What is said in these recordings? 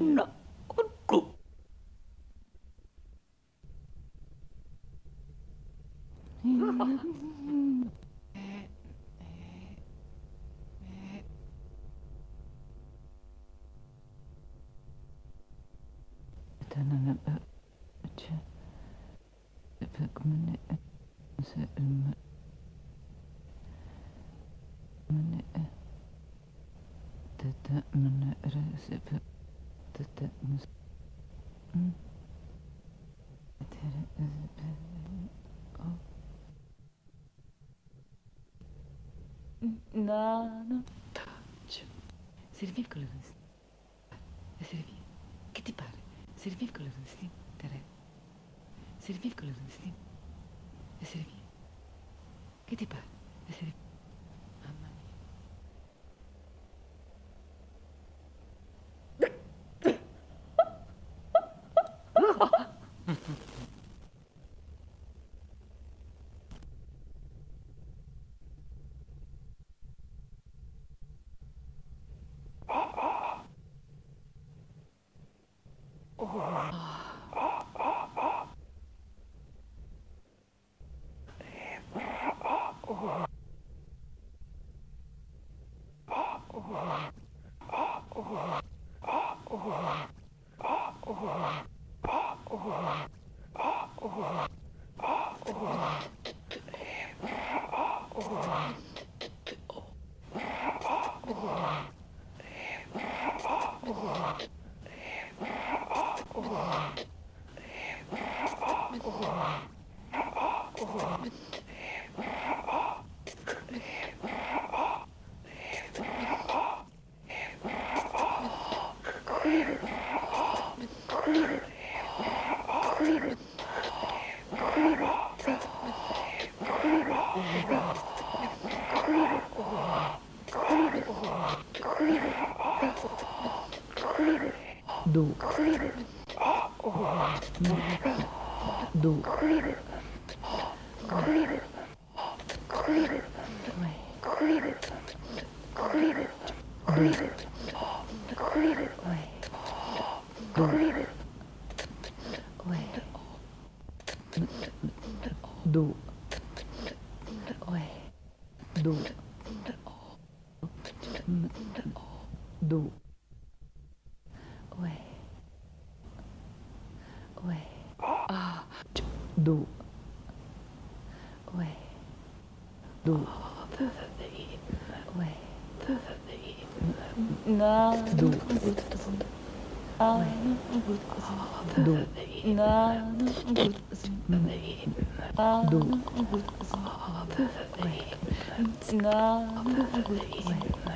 No. se ymmär... Mene... Tätä se resepä... Tätä mys... Mm. Tiedä resepä... Oh. No, no. Taccio. Servir con le restine. Eh, servir. Che ti pare? Servir con le restine, Teresa. Servir con le restine. Selvi. Que t'es pas, Selvi. どう？どう？どう？嗯，都喂，喂。啊，都喂，都喂，都喂，都喂，都喂，都喂，都，喂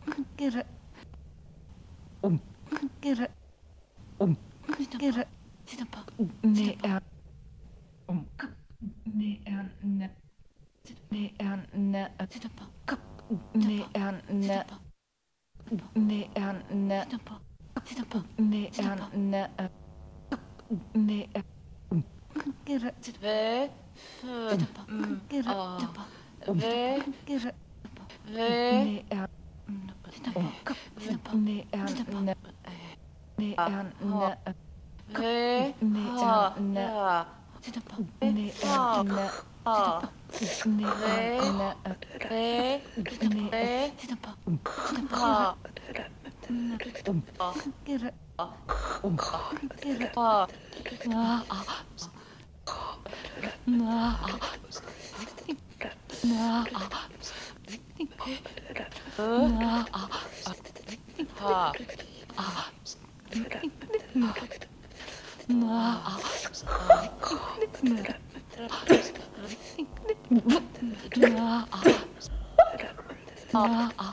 그게를 옴 그게를 옴 그게를 지나봐 내안 옴 내안 내 내안 내 지나봐 내안 내 내안 내 지나봐 지나봐 내안 내 네. 큰길을 왜? 큰길을 잡아. 왜? 큰길을 왜? 네. 아, 아,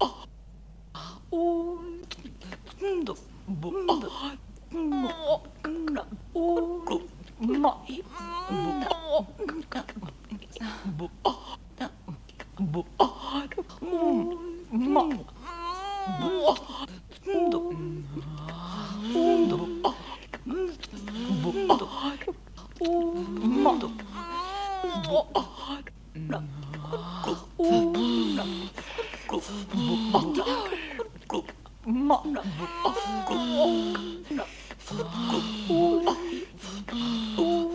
あおん。どぼん。どもらおろまぼぼあ Oh,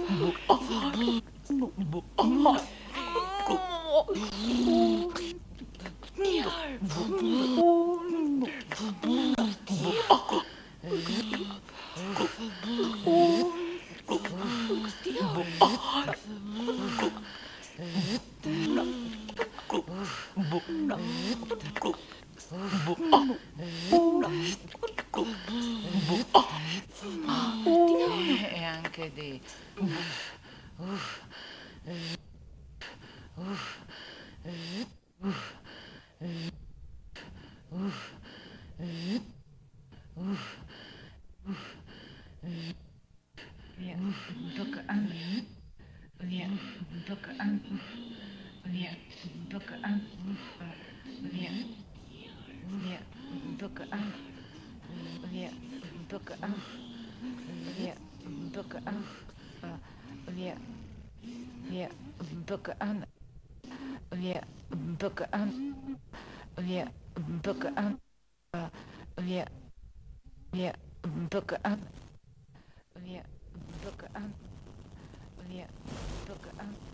book up. Yeah, book up. Yeah, book up. Yeah, yeah, book on. Yeah, book on. Yeah, book on. Yeah, yeah, book on. Yeah, book on. Yeah, book on.